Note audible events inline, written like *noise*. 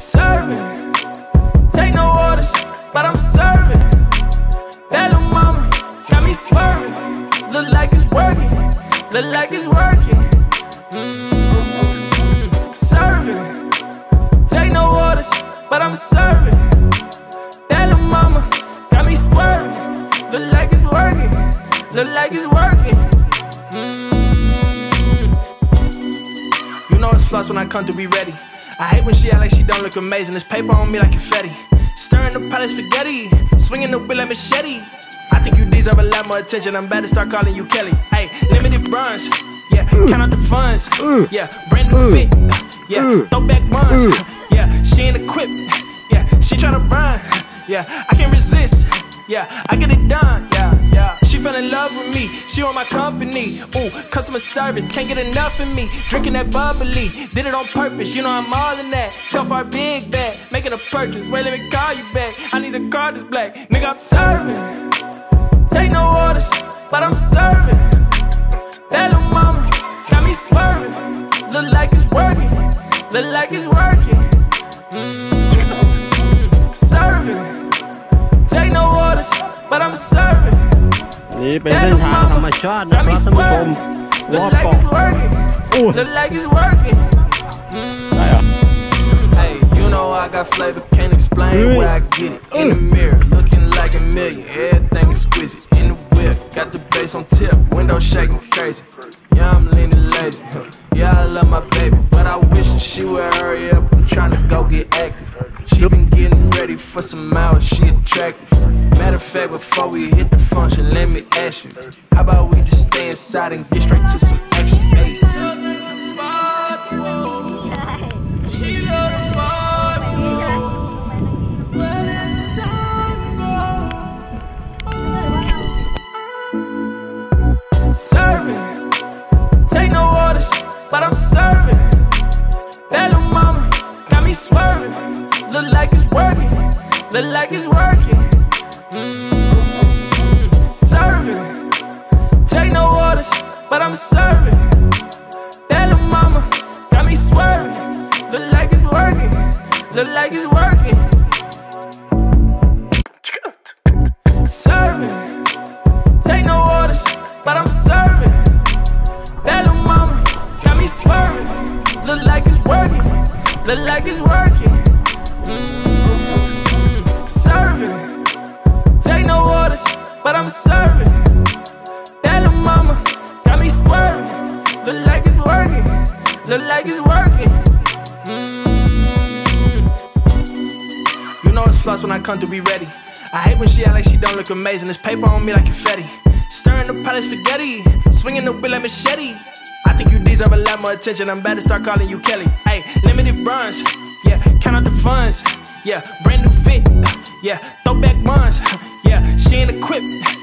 Serving, take no orders, but I'm serving. Little mama got me swerving. Look like it's working, look like it's working. Mmm, serving, take no orders, but I'm serving. Little mama got me swerving. Look like it's working, look like it's working. Mmm. You know it's floss when I come to be ready. I hate when she act like she don't look amazing. This paper on me like confetti. Stirring the pot of spaghetti, swinging the wheel like machete. I think you deserve a lot more attention. I'm about to start calling you Kelly. Hey, limited bronze. Yeah, count out the funds. Yeah, brand new fit. Yeah, throwback ones. Yeah, she ain't equipped. Yeah, she tryna run. Yeah, I can't resist. Yeah, I get it done. Yeah. Fell in love with me. She want my company. Ooh, customer service. Can't get enough of me. Drinking that bubbly. Did it on purpose. You know I'm all in that. For a big bag. Making a purchase. Wait, let me call you back. I need a car that's black. Nigga, I'm serving. Take no orders, but I'm serving. That little mama got me swerving. Look like it's working. Look like it's working. นี่เป็นเส้นทางธรรมชาตินะครับท่านผู้ชมวอ Look ล์ like ก it's working. โอ้ Look like it's working. ได้เหรอ Hey, you know I got flavor, can't explain where I get it. In the mirror, looking like a million, everything exquisite. In the whip, got the bass on tip, window shaking crazy. Yeah, I'm leaning lazy. Yeah, I love my baby, but I wish that she would hurry up. I'm trying to go get active. She been getting ready for some hours, she attractive. Matter of fact, before we hit the function, let me ask you. How about we just stay inside and get straight to some action? Hey. Look like it's working. Mmm, serving, take no orders, but I'm serving. Little mama got me swerving. Look like it's working. Look like it's working. Serving. Take no orders, but I'm serving. Little mama got me swerving. Look like it's working. Look like it's working. Mmm. Serving. Take no orders, but I'm serving. That little mama got me swerving. Look like it's working. Look like it's working. Mmm. You know it's floss when I come to be ready. I hate when she act like she don't look amazing. This paper on me like confetti. Stirring the pot of spaghetti, swinging the wheel like machete. I think you deserve a lot more attention. I'm about to start calling you Kelly. Hey, limited bronze. Yeah, count out the funds. Yeah, brand new fit. Yeah, throwback ones. *laughs* Yeah, she ain't equipped.